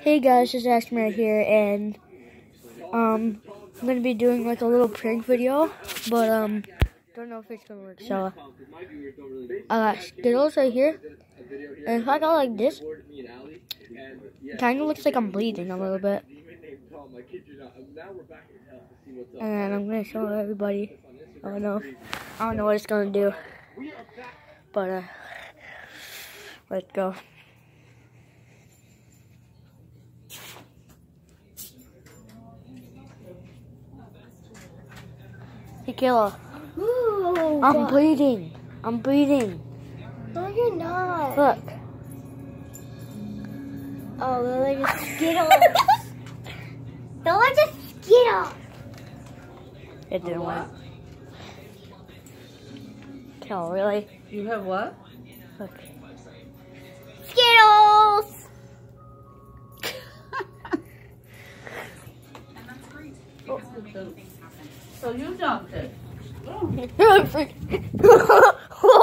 Hey guys, it's Ashton right here, and um, I'm gonna be doing like a little prank video, but um, don't know if it's gonna work. So I got Skittles right here, and if I go like this, it kind of looks like I'm bleeding a little bit. And I'm gonna show everybody. I don't know. I don't know what it's gonna do, but uh, let's go. Hey, Kayla. Ooh, I'm God. bleeding. I'm bleeding. No, you're not. Look. Oh, they're like a Skittles. they're like a Skittles. It didn't work. Kel, really? You have what? Look. Skittles. So you dumped it. Oh.